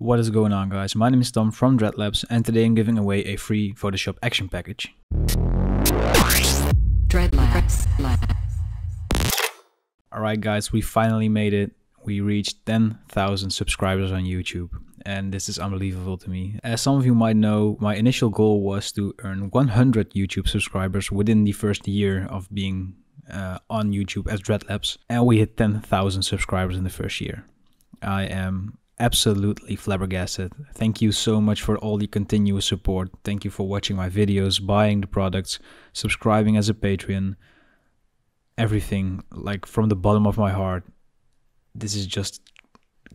What is going on guys, my name is Tom from Dreadlabs and today I'm giving away a free Photoshop action package. Dreadlabs. Alright guys, we finally made it. We reached 10,000 subscribers on YouTube and this is unbelievable to me. As some of you might know, my initial goal was to earn 100 YouTube subscribers within the first year of being uh, on YouTube as Dreadlabs and we hit 10,000 subscribers in the first year. I am absolutely flabbergasted. Thank you so much for all the continuous support. Thank you for watching my videos, buying the products, subscribing as a Patreon. Everything, like from the bottom of my heart. This is just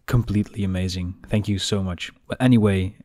completely amazing. Thank you so much. But anyway,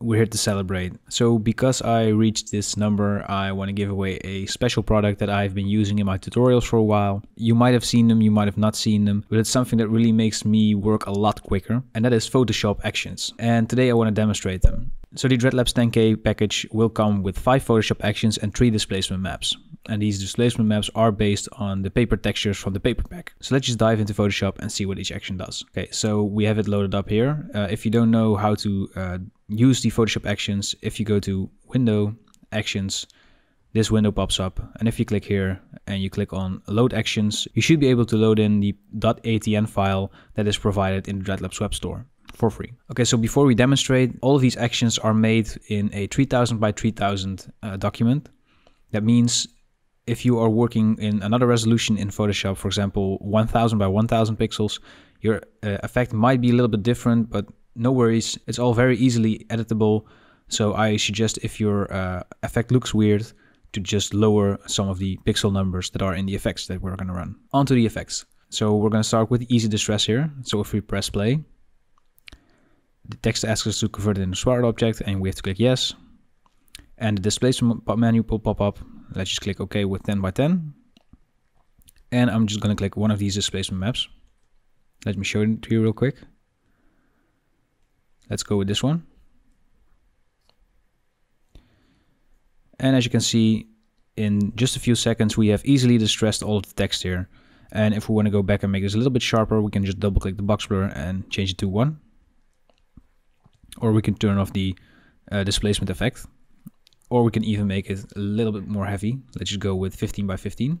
we're here to celebrate. So because I reached this number, I want to give away a special product that I've been using in my tutorials for a while. You might have seen them, you might have not seen them, but it's something that really makes me work a lot quicker, and that is Photoshop Actions. And today I want to demonstrate them. So the Dreadlabs 10K package will come with 5 Photoshop actions and 3 displacement maps. And these displacement maps are based on the paper textures from the paper pack. So let's just dive into Photoshop and see what each action does. Okay, so we have it loaded up here. Uh, if you don't know how to uh, use the Photoshop actions, if you go to Window, Actions, this window pops up. And if you click here and you click on Load Actions, you should be able to load in the .atn file that is provided in the Dreadlabs web store for free. Okay, so before we demonstrate, all of these actions are made in a 3000 by 3000 uh, document. That means if you are working in another resolution in Photoshop, for example, 1000 by 1000 pixels, your uh, effect might be a little bit different, but no worries. It's all very easily editable. So I suggest if your uh, effect looks weird, to just lower some of the pixel numbers that are in the effects that we're going to run. Onto the effects. So we're going to start with easy distress here. So if we press play, the text asks us to convert it into a smart object and we have to click yes. And the displacement menu will pop up. Let's just click OK with 10 by 10. And I'm just going to click one of these displacement maps. Let me show it to you real quick. Let's go with this one. And as you can see, in just a few seconds, we have easily distressed all the text here. And if we want to go back and make this a little bit sharper, we can just double click the box blur and change it to 1 or we can turn off the uh, displacement effect or we can even make it a little bit more heavy. Let's just go with 15 by 15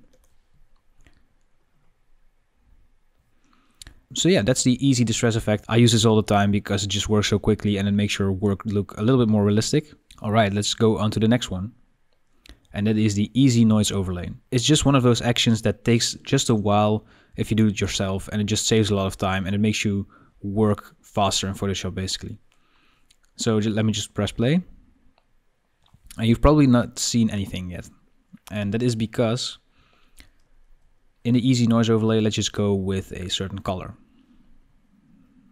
so yeah that's the easy distress effect. I use this all the time because it just works so quickly and it makes your work look a little bit more realistic. All right let's go on to the next one. And that is the easy noise overlay. It's just one of those actions that takes just a while if you do it yourself and it just saves a lot of time and it makes you work faster in photoshop basically. So let me just press play. And you've probably not seen anything yet. And that is because in the easy noise overlay, let's just go with a certain color.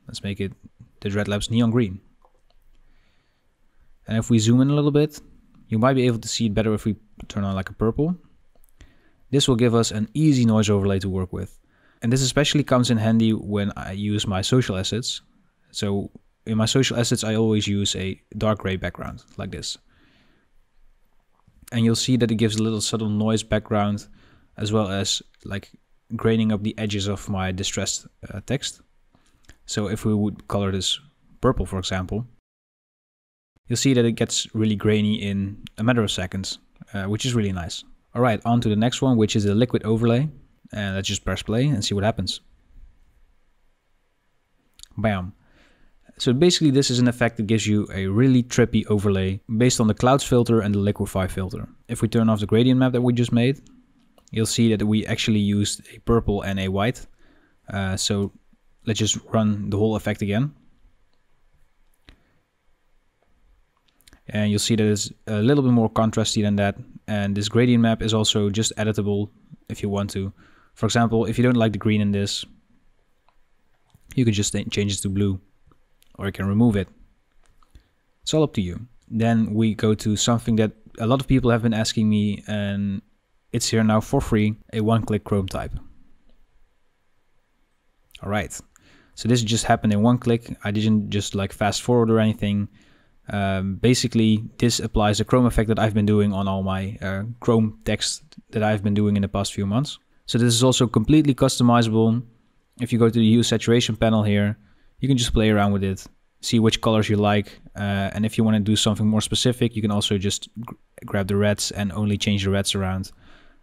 Let's make it the Dreadlabs neon green. And if we zoom in a little bit, you might be able to see it better if we turn on like a purple. This will give us an easy noise overlay to work with. And this especially comes in handy when I use my social assets. So in my social assets, I always use a dark gray background like this. And you'll see that it gives a little subtle noise background as well as like graining up the edges of my distressed uh, text. So if we would color this purple, for example, you'll see that it gets really grainy in a matter of seconds, uh, which is really nice. All right, on to the next one, which is a liquid overlay. And let's just press play and see what happens. Bam. So basically this is an effect that gives you a really trippy overlay based on the clouds filter and the liquify filter. If we turn off the gradient map that we just made, you'll see that we actually used a purple and a white. Uh, so let's just run the whole effect again. And you'll see that it's a little bit more contrasty than that. And this gradient map is also just editable if you want to. For example, if you don't like the green in this, you can just change it to blue or you can remove it. It's all up to you. Then we go to something that a lot of people have been asking me and it's here now for free, a one-click Chrome type. All right. So this just happened in one click. I didn't just like fast forward or anything. Um, basically, this applies the Chrome effect that I've been doing on all my uh, Chrome text that I've been doing in the past few months. So this is also completely customizable. If you go to the hue saturation panel here, you can just play around with it, see which colors you like. Uh, and if you want to do something more specific, you can also just gr grab the reds and only change the reds around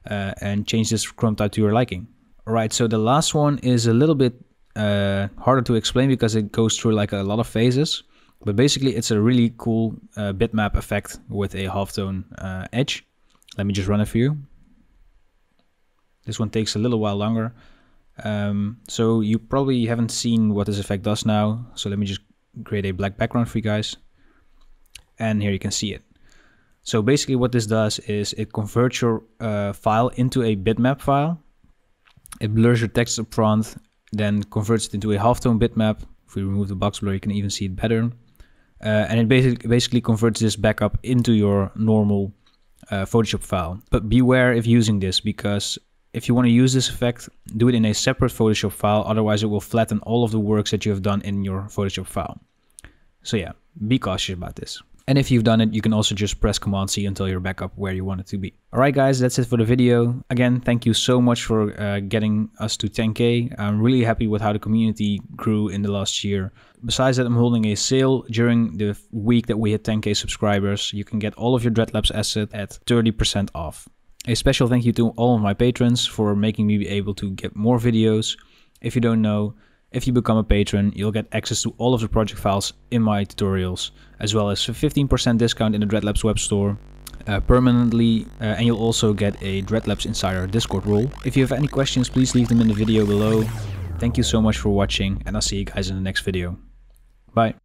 uh, and change this chrome type to your liking. All right, so the last one is a little bit uh, harder to explain because it goes through like a lot of phases. But basically, it's a really cool uh, bitmap effect with a halftone uh, edge. Let me just run it for you. This one takes a little while longer. Um, so you probably haven't seen what this effect does now. So let me just create a black background for you guys. And here you can see it. So basically what this does is it converts your uh, file into a bitmap file. It blurs your text up front, then converts it into a halftone bitmap. If we remove the box blur, you can even see it better. Uh, and it basically, basically converts this back up into your normal uh, Photoshop file. But beware if using this because if you want to use this effect, do it in a separate Photoshop file, otherwise it will flatten all of the works that you have done in your Photoshop file. So yeah, be cautious about this. And if you've done it, you can also just press Command C until you're back up where you want it to be. Alright guys, that's it for the video. Again, thank you so much for uh, getting us to 10k. I'm really happy with how the community grew in the last year. Besides that, I'm holding a sale during the week that we hit 10k subscribers. You can get all of your Dreadlabs asset at 30% off. A special thank you to all of my patrons for making me be able to get more videos. If you don't know, if you become a patron, you'll get access to all of the project files in my tutorials, as well as a 15% discount in the Dreadlabs web store uh, permanently, uh, and you'll also get a Dreadlabs Insider Discord role. If you have any questions, please leave them in the video below. Thank you so much for watching, and I'll see you guys in the next video. Bye.